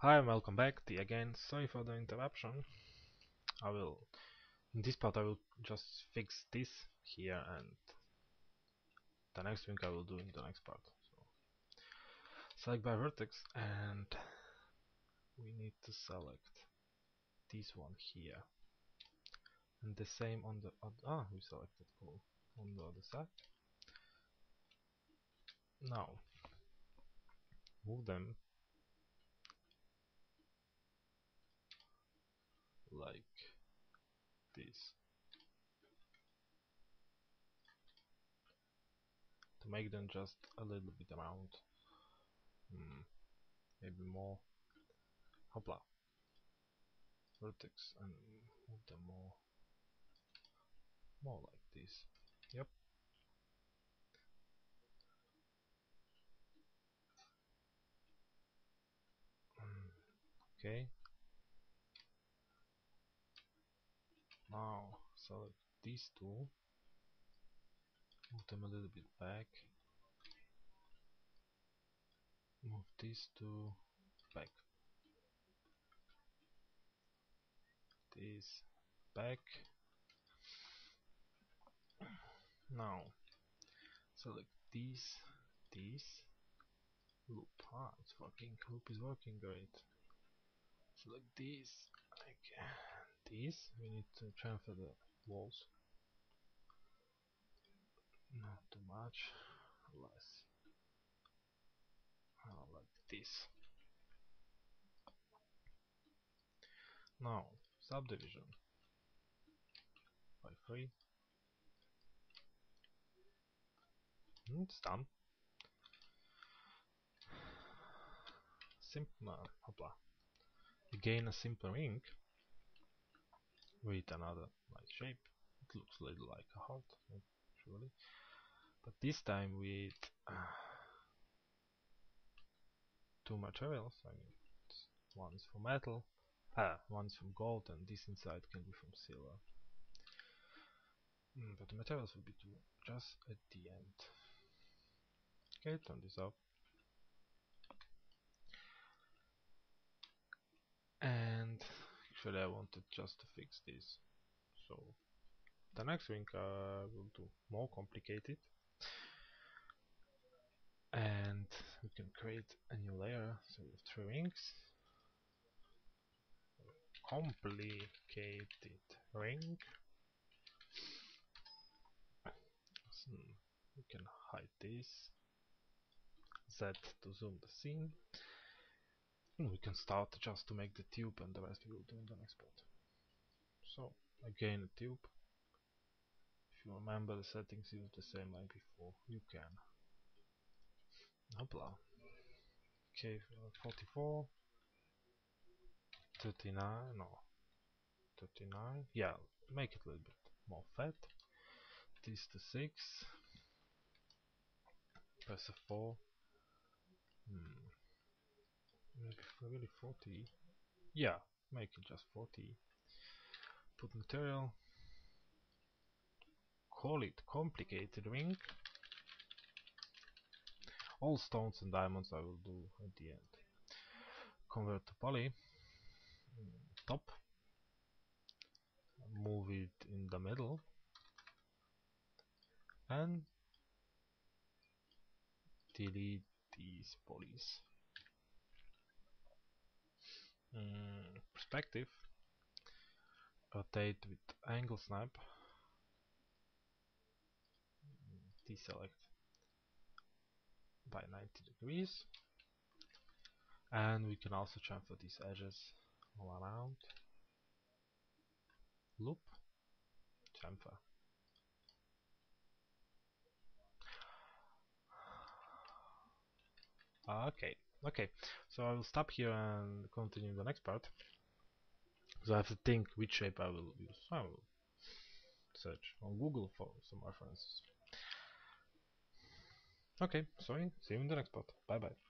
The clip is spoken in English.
Hi and welcome back, T again. Sorry for the interruption. I will, in this part I will just fix this here and the next thing I will do in the next part. So select by vertex and we need to select this one here. And the same on the, other, ah, we selected on the other side. Now, move them like this. To make them just a little bit around hmm, maybe more. Hopla. Vertex and move them more. More like this. Yep. Okay now select these two. Move them a little bit back. Move these two back. This back. Now select these these loop. Ah it's working. Loop is working great. Select these like these. We need to transfer the walls. Not too much. Less oh, like this. Now subdivision. By 3 hmm, it's done. Simple uh, again a simple ring with another nice shape. It looks a little like a heart actually. But this time with uh, two materials I mean one is from metal ah, one is from gold and this inside can be from silver. Mm, but the materials will be two just at the end. Okay turn this up and actually I wanted just to fix this. So the next thing uh, will do more complicated. And we can create a new layer. So we have three rings complicated ring. So we can hide this. Z to zoom the scene we can start just to make the tube and the rest we will do in the next part so again a tube. If you remember the settings is the same like before. You can. Hopla. Okay, 44, 39, no, 39, yeah, make it a little bit more fat. This to 6, press a 4, hmm. Really 40, yeah, make it just 40. Put material, call it complicated ring. All stones and diamonds I will do at the end. Convert to poly, top, move it in the middle, and delete these polys. Mm, perspective, rotate with angle snap, deselect by 90 degrees. And we can also transfer these edges all around. Loop. Chamfer okay okay so I will stop here and continue the next part. So I have to think which shape I will use. I will search on Google for some references. Okay sorry see you in the next part. Bye bye